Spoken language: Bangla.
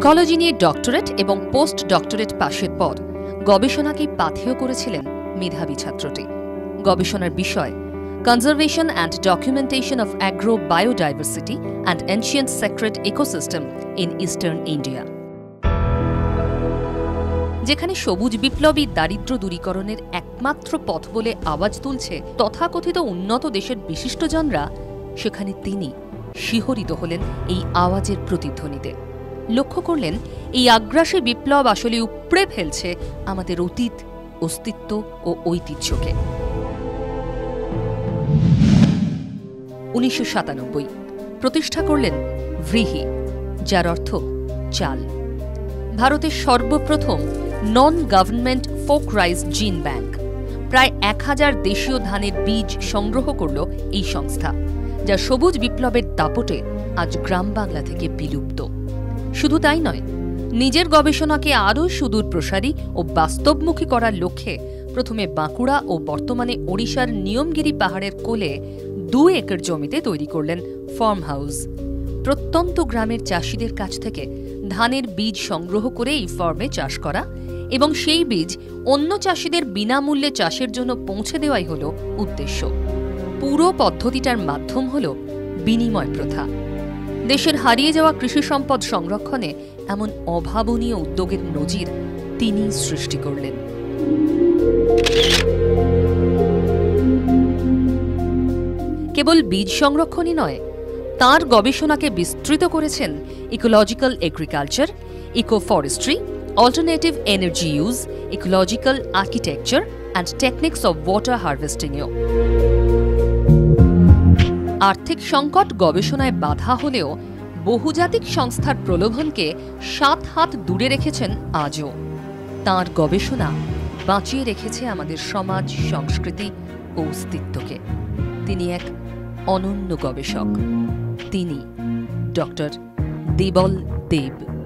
ইকোলজি নিয়ে ডক্টরেট এবং পোস্ট ডক্টরেট পাশের পর গবেষণাকে পাথেয় করেছিলেন মেধাবী ছাত্রটি। গবেষণার বিষয় conservation and documentation of agro biodiversity and ancient sacred ecosystem in eastern India যেখানে সবুজ বিপ্লবী দারিদ্র দূরীকরণের একমাত্র পথ বলে আওয়াজ তুলছে তথাকথিত উন্নত দেশের বিশিষ্টজনরা, সেখানে তিনি শিহরিত হলেন এই আওয়াজের প্রতিধ্বনিতে। লক্ষ্য করলেন, এই আগ্রাসী বিপ্লব আসলে উপড়ে ফেলছে আমাদের অতীত, অস্তিত্ব ও ঐতিহ্যকে। উনিশশো সাতানব্বই, প্রতিষ্ঠা করলেন ভ্রিহি যার অর্থ চাল। ভারতের সর্বপ্রথম non government folk rice gene bank প্রায় এক হাজার দেশীয় ধানের বীজ সংগ্রহ করল এই সংস্থা, যা সবুজ বিপ্লবের দাপটে আজ গ্রাম বাংলা থেকে বিলুপ্ত। শুধু তাই নয়, নিজের গবেষণাকে আরও সুদূর প্রসারী ও বাস্তবমুখী করার লক্ষ্যে প্রথমে বাঁকুড়া ও বর্তমানে ওড়িশার নিয়মগিরি পাহাড়ের কোলে দু একর জমিতে তৈরি করলেন ফার্ম হাউস প্রত্যন্ত গ্রামের চাষিদের কাছ থেকে ধানের বীজ সংগ্রহ করে এই ফার্মে চাষ করা এবং সেই বীজ অন্য চাষিদের বিনামূল্যে চাষের জন্য পৌঁছে দেওয়াই হল উদ্দেশ্য। পুরো পদ্ধতিটার মাধ্যম হল বিনিময় প্রথা। দেশের হারিয়ে যাওয়া কৃষি সম্পদ সংরক্ষণে এমন অভাবনীয় উদ্যোগের নজির তিনি সৃষ্টি করলেন। কেবল বীজ সংরক্ষণই নয়, তার গবেষণাকে বিস্তৃত করেছেন ecological agriculture eco forestry alternative energy use ecological architecture and techniques of water হারভেস্টিংয়েও আর্থিক সংকট গবেষণায় বাধা হলেও বহুজাতিক সংস্থার প্রলোভনকে সাত হাত দূরে রেখেছেন আজও। তার গবেষণা বাঁচিয়ে রেখেছে আমাদের সমাজ, সংস্কৃতি ও অস্তিত্বকে। তিনি এক অনন্য গবেষক। তিনি ডক্টর দেবল দেব।